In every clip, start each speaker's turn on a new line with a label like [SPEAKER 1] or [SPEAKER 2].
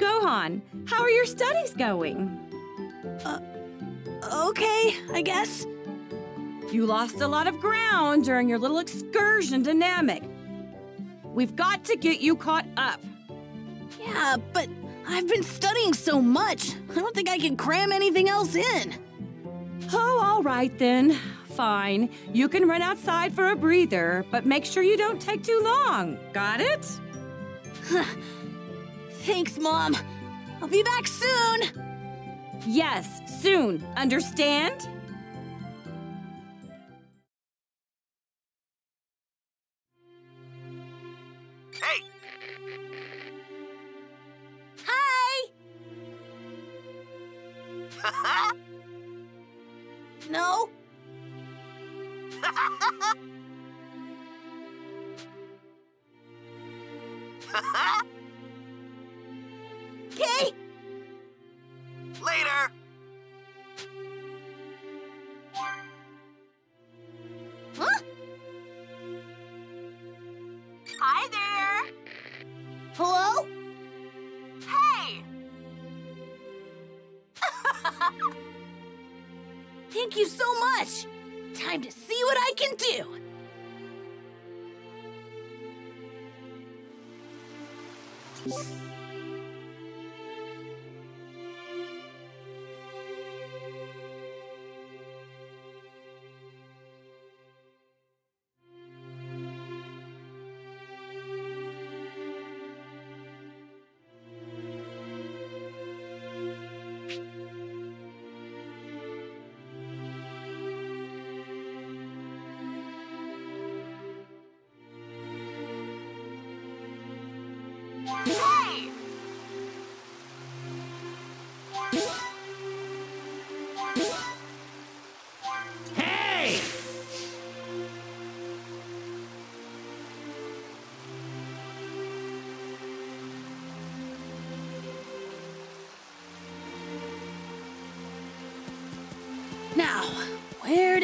[SPEAKER 1] Gohan, how are your studies going?
[SPEAKER 2] Uh, okay, I guess.
[SPEAKER 1] You lost a lot of ground during your little excursion to Namek. We've got to get you caught up.
[SPEAKER 2] Yeah, but I've been studying so much. I don't think I can cram anything else in.
[SPEAKER 1] Oh, all right then. Fine. You can run outside for a breather, but make sure you don't take too long. Got it?
[SPEAKER 2] Thanks, Mom. I'll be back soon.
[SPEAKER 1] Yes, soon. Understand?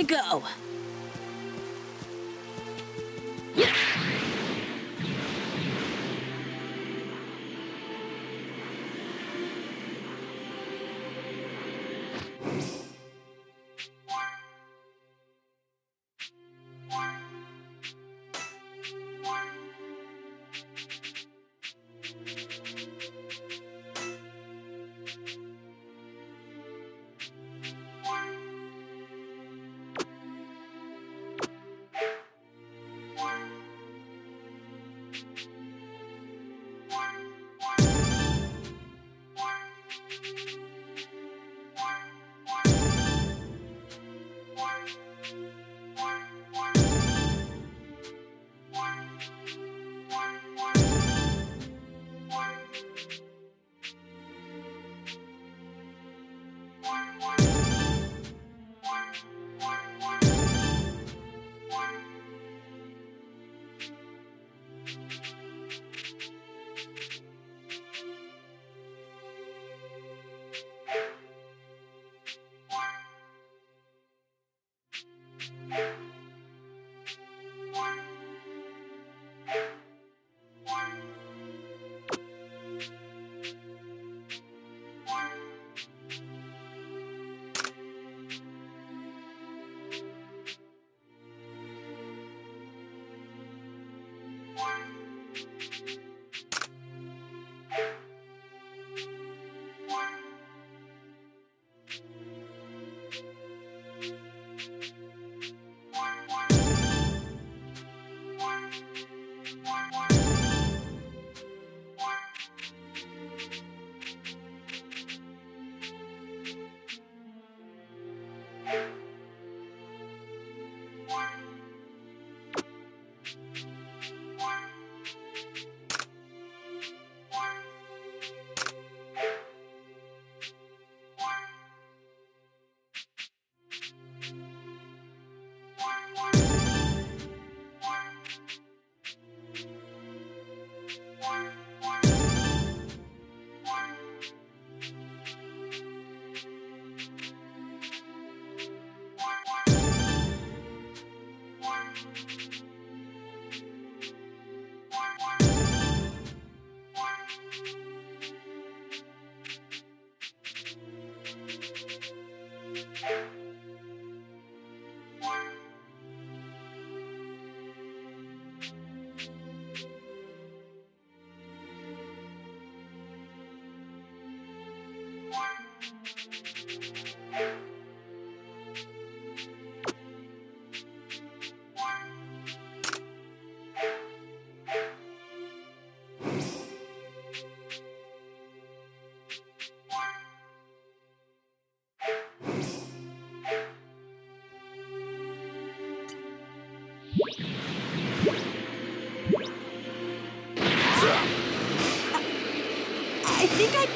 [SPEAKER 2] Go?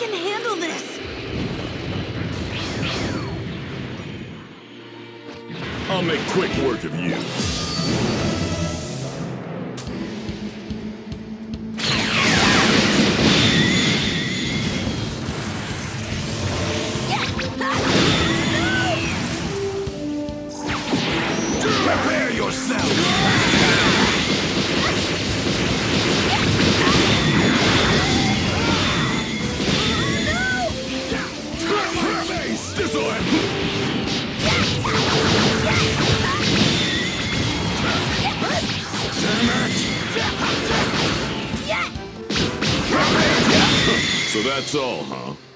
[SPEAKER 2] Can handle this.
[SPEAKER 3] I'll make quick work of you. That's all, huh?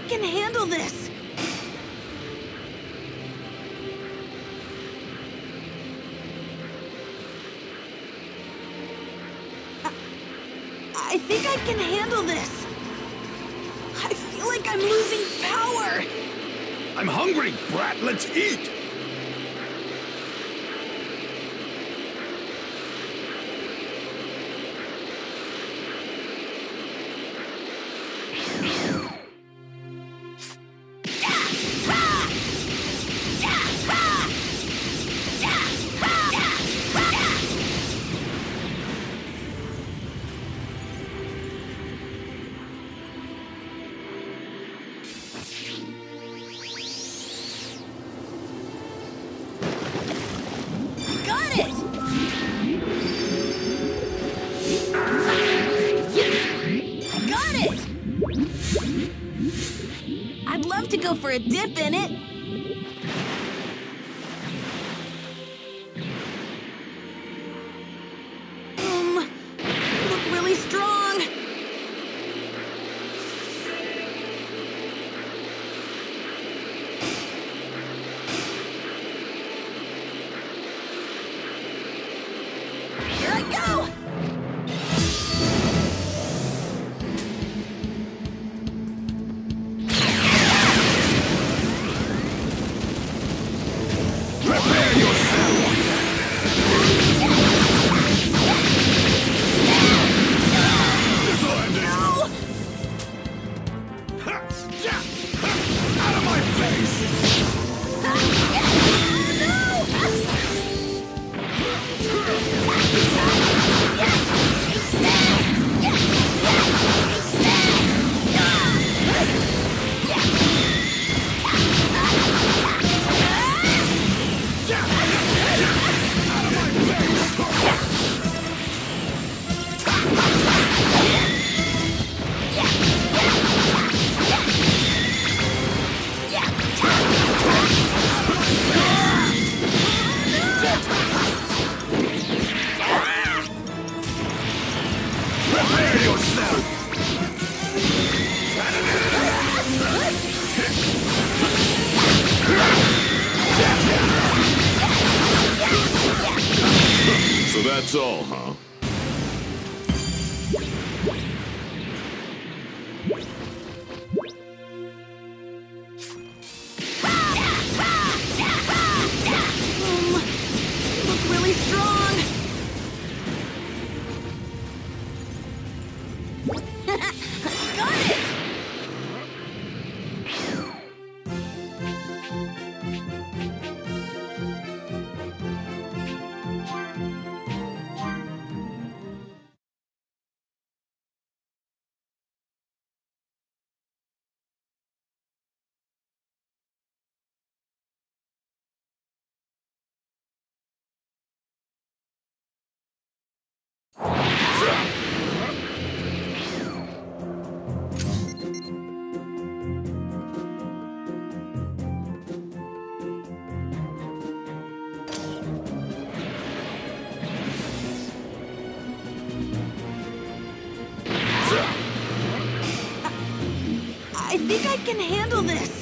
[SPEAKER 2] I can handle this. I- I think I can handle this. I feel like I'm losing power.
[SPEAKER 3] I'm hungry, brat. Let's eat.
[SPEAKER 2] Dip in it. Can handle this.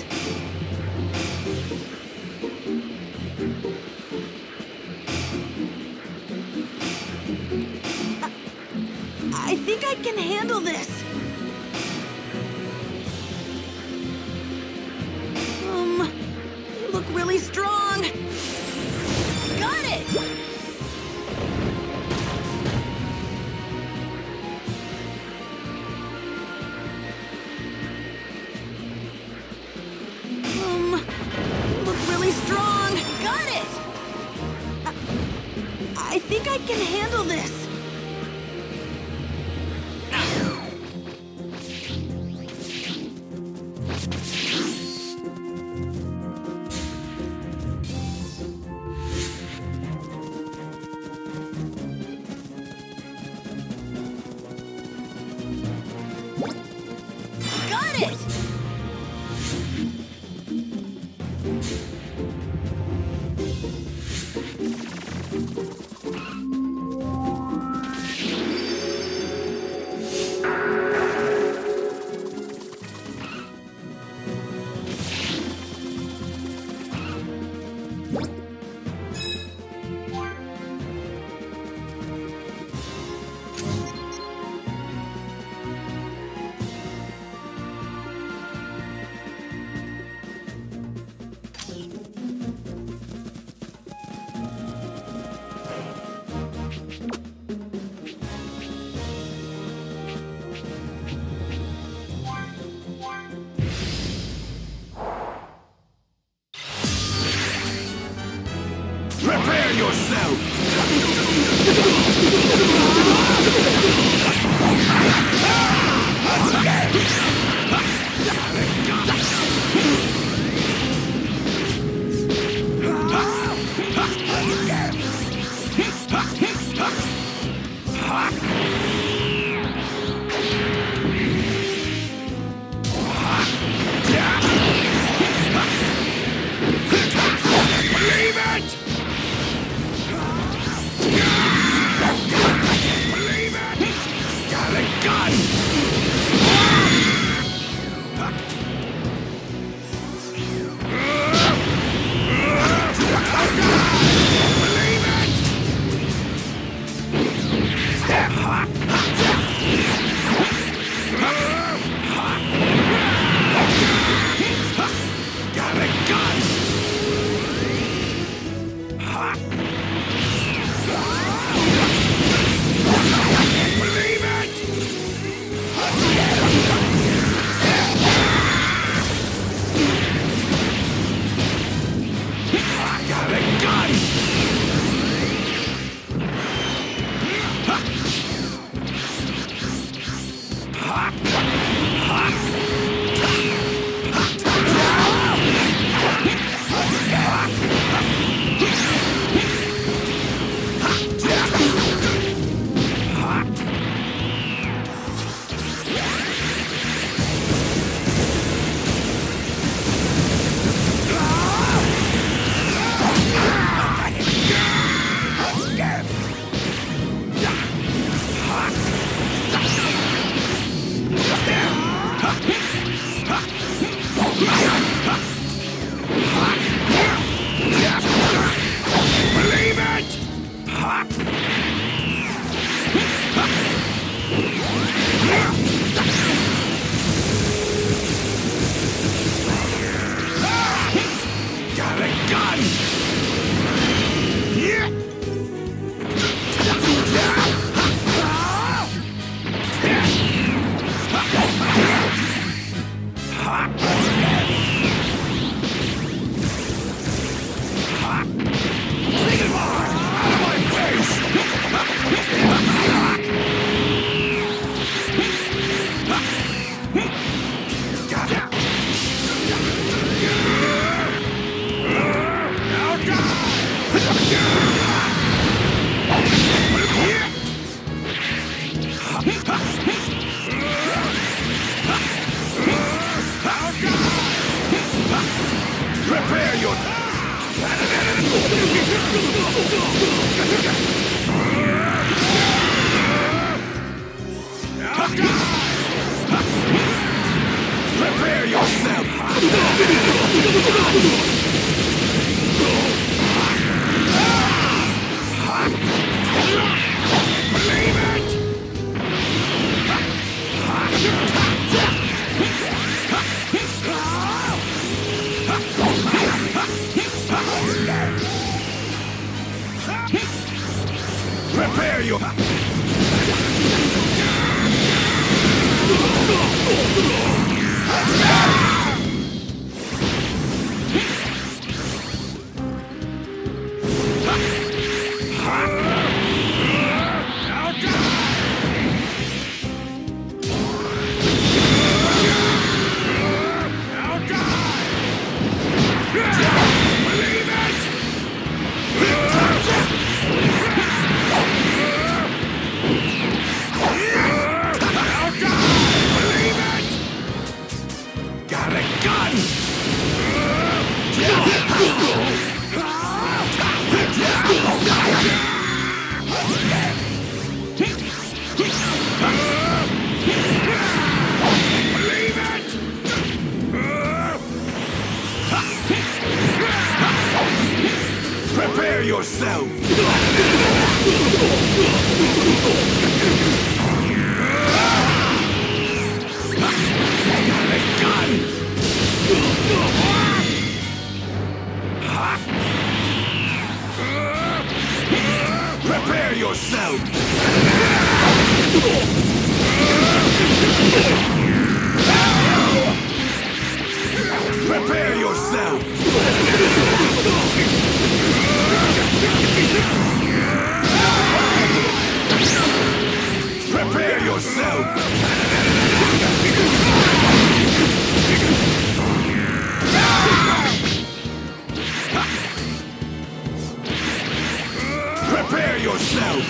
[SPEAKER 4] Prepare yourself!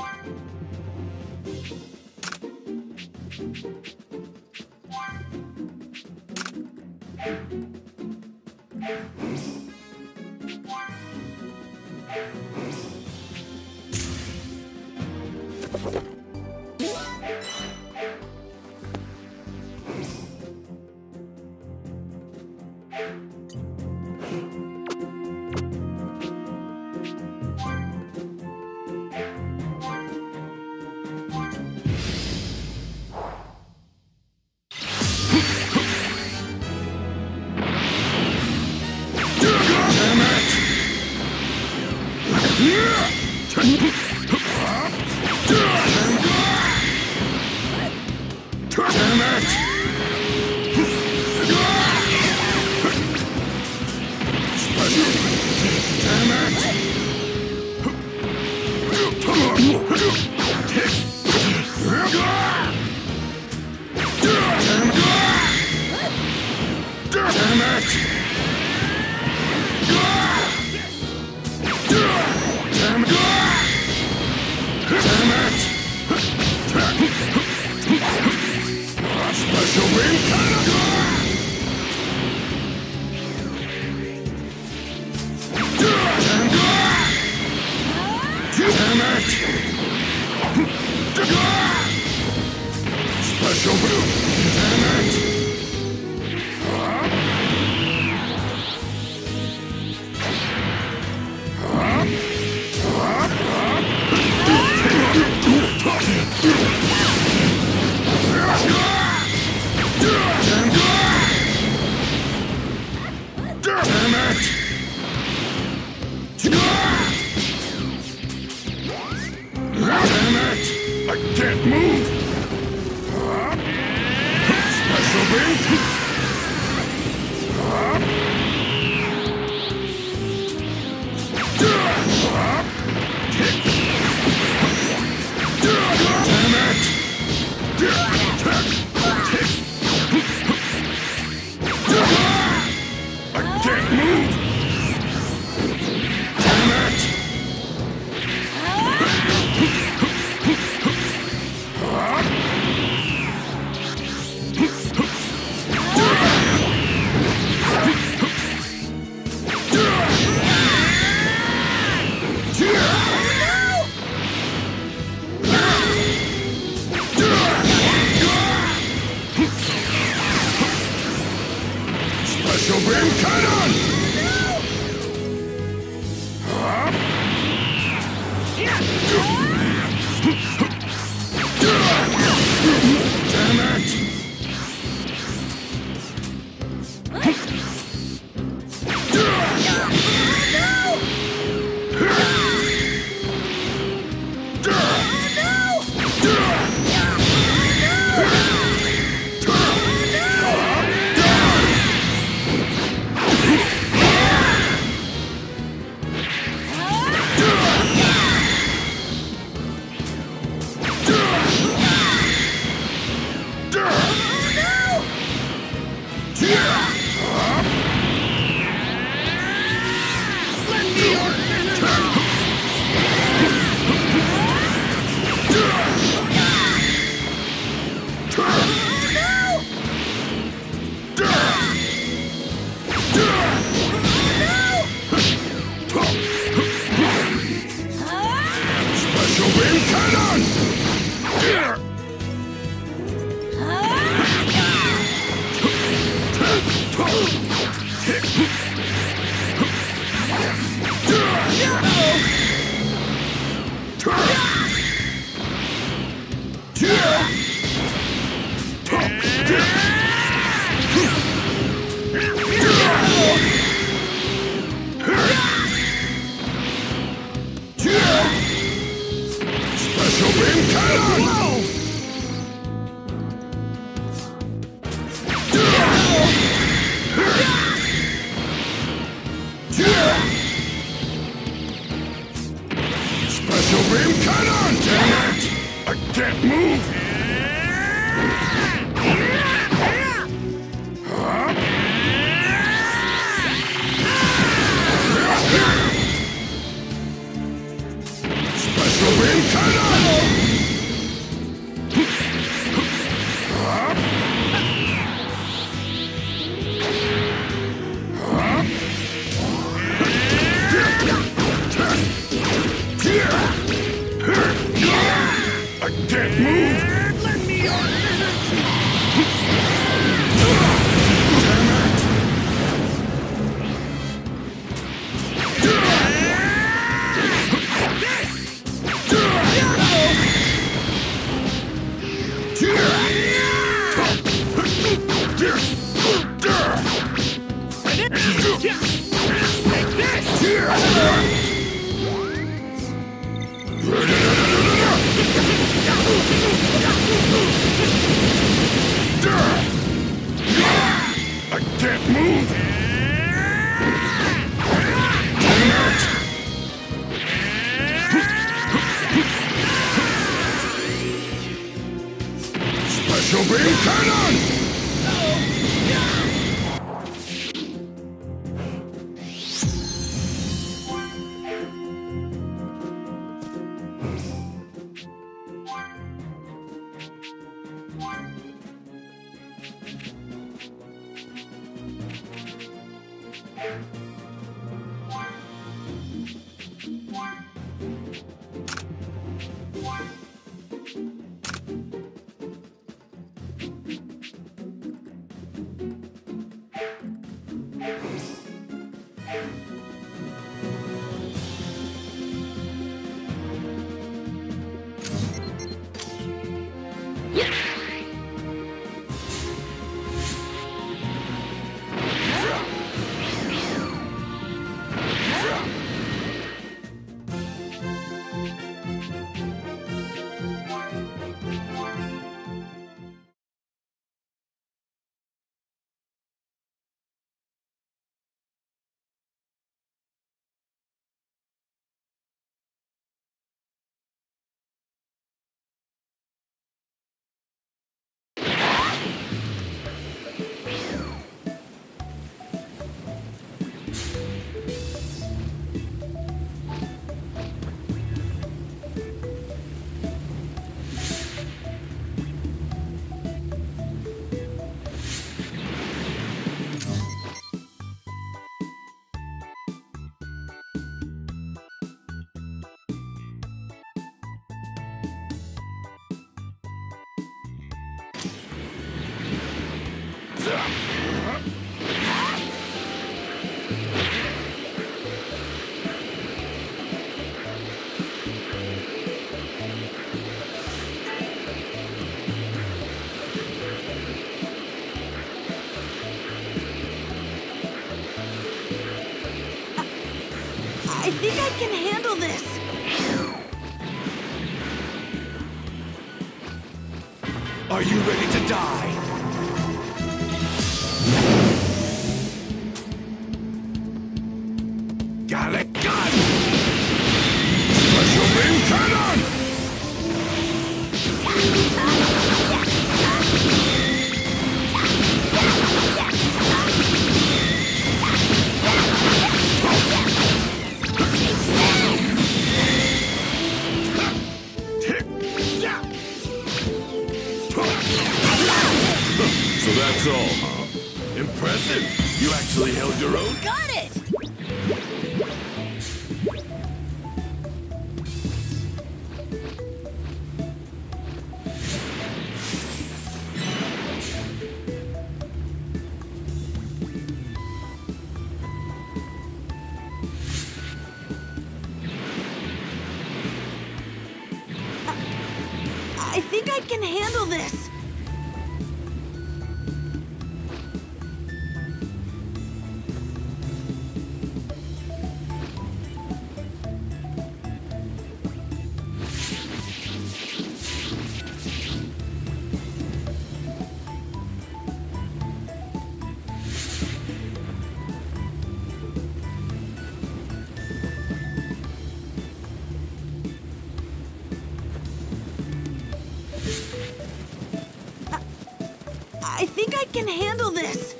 [SPEAKER 3] Special
[SPEAKER 4] I
[SPEAKER 2] think I can handle this.
[SPEAKER 3] Are you ready to die?
[SPEAKER 2] I can handle this.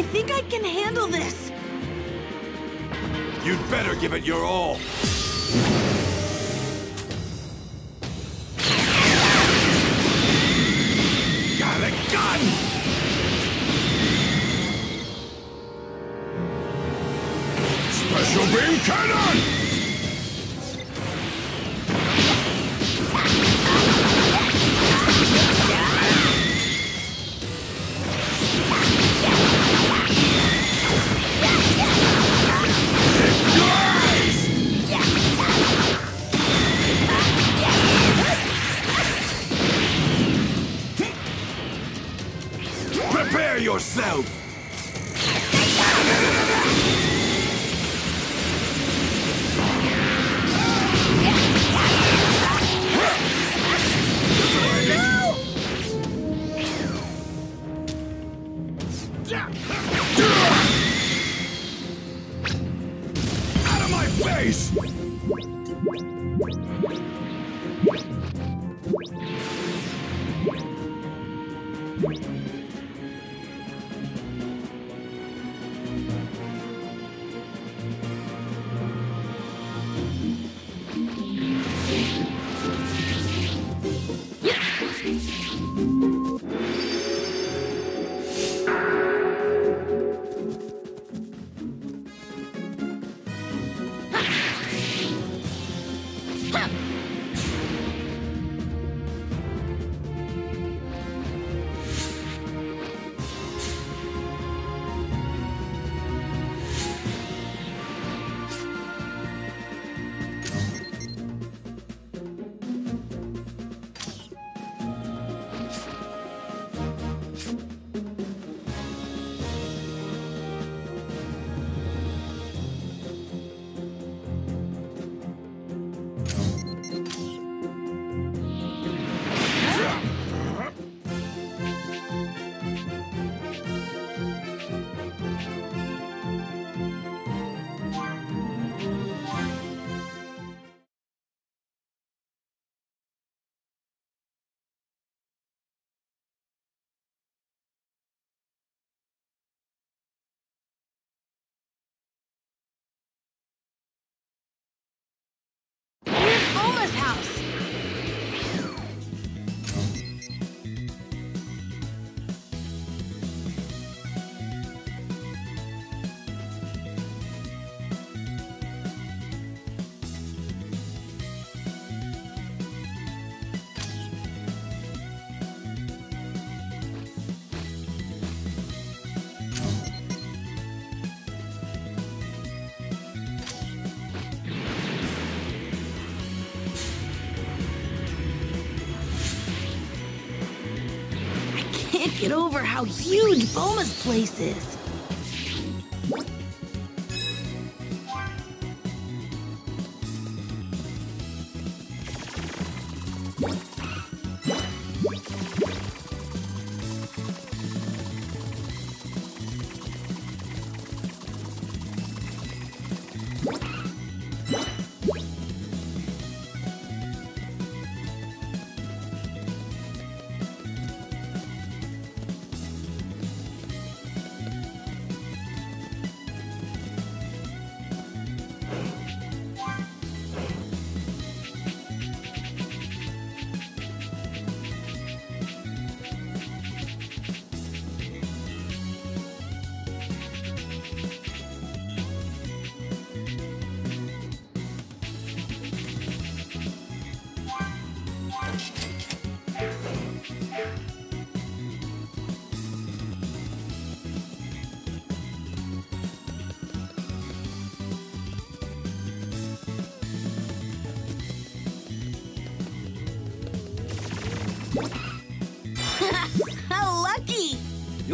[SPEAKER 2] I think I can handle this.
[SPEAKER 3] You'd better give it your all. Got a gun!
[SPEAKER 4] Special beam cannon!
[SPEAKER 3] Out
[SPEAKER 2] get over how huge Bulma's place is. How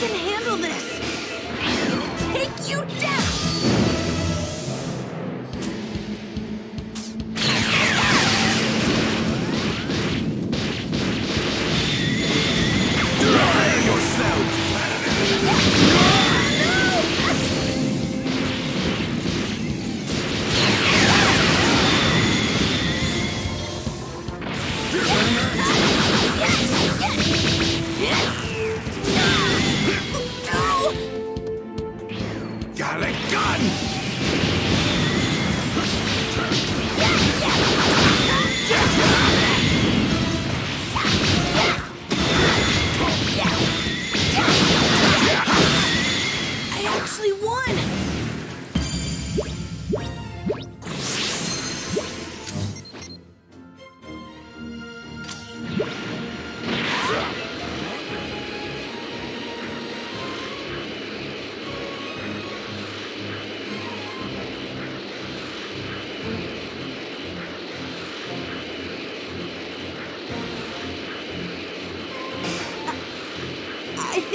[SPEAKER 2] Can handle this.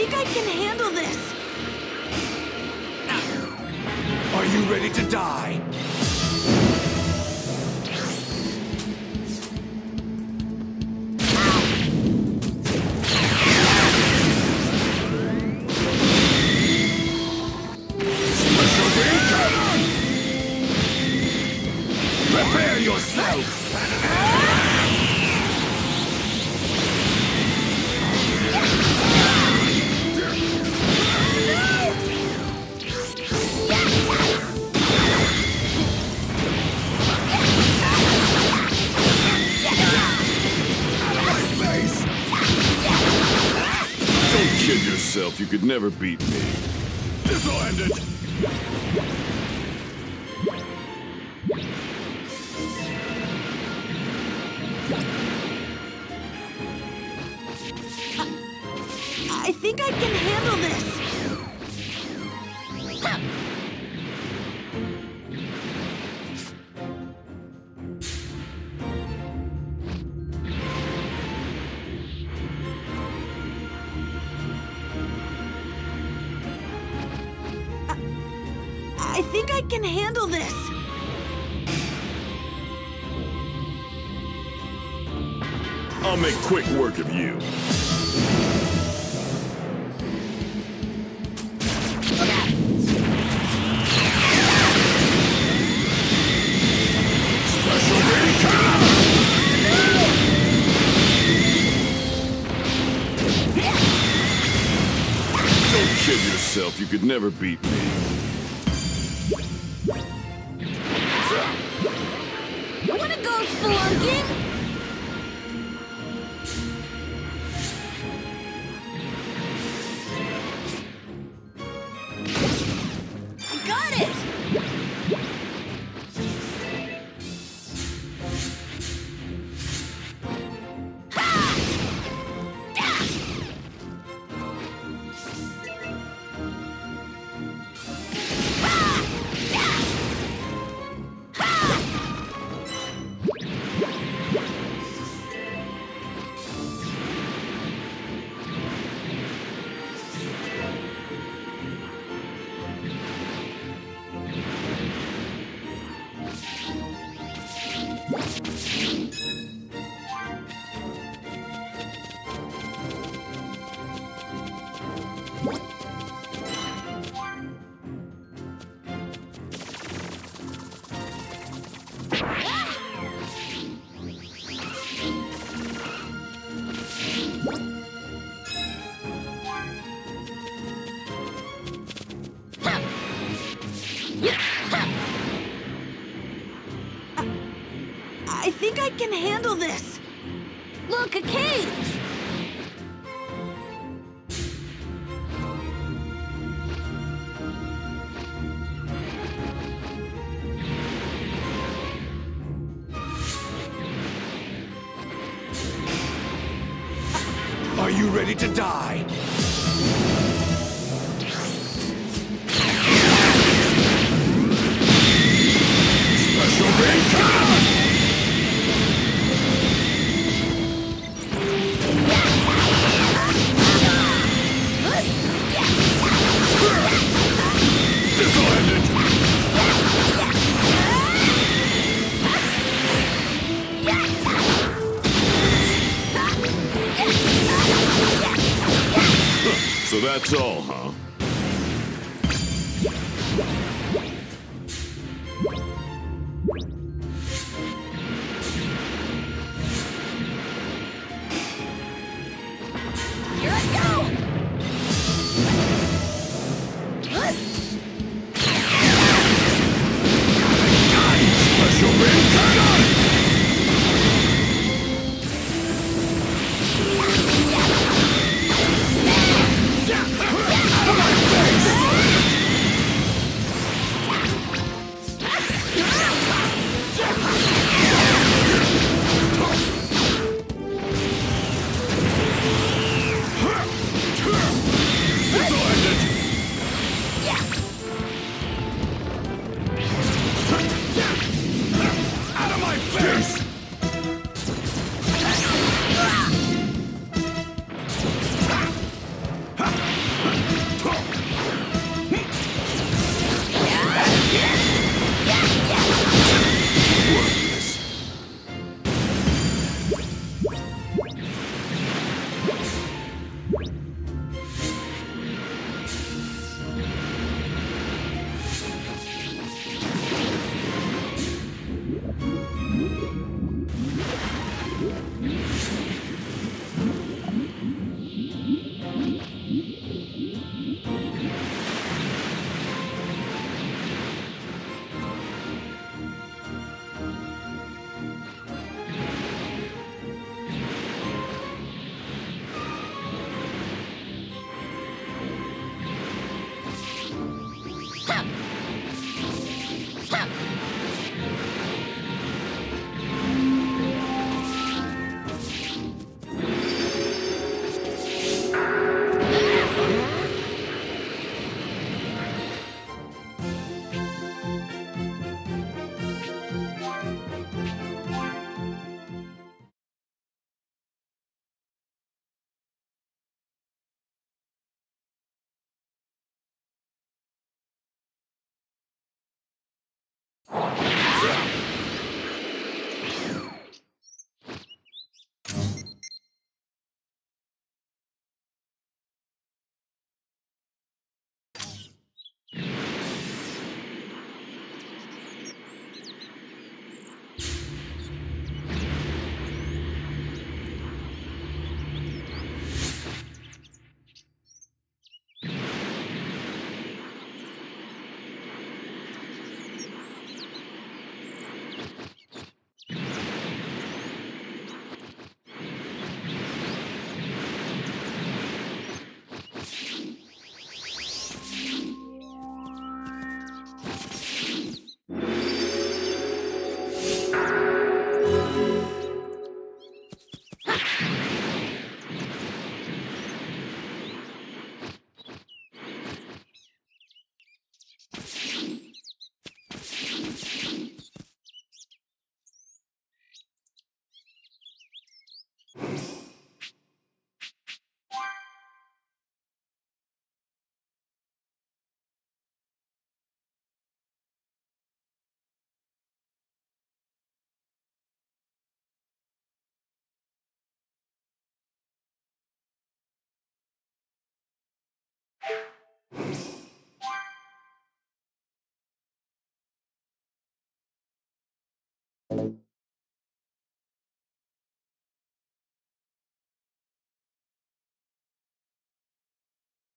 [SPEAKER 2] Think I can handle this.
[SPEAKER 3] Are you ready to die? ever
[SPEAKER 4] beaten. could never beat me.
[SPEAKER 2] I think I can handle this. Look, a cage!
[SPEAKER 3] Are you ready to die?
[SPEAKER 2] Axel.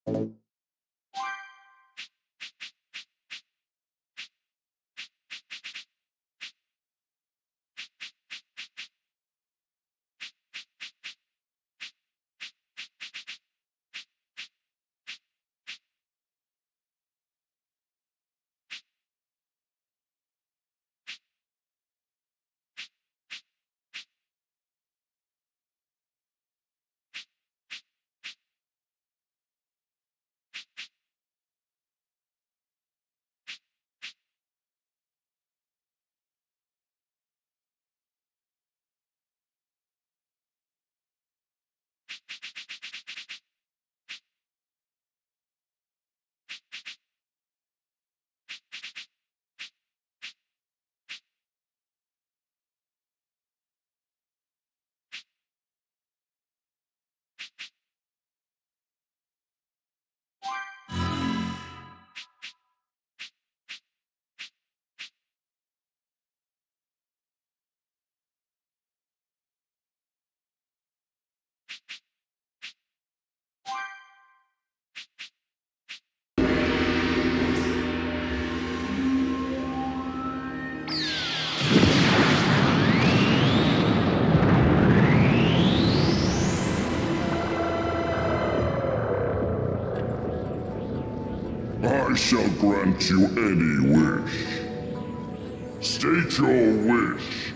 [SPEAKER 2] I
[SPEAKER 5] shall grant you any wish. State your wish.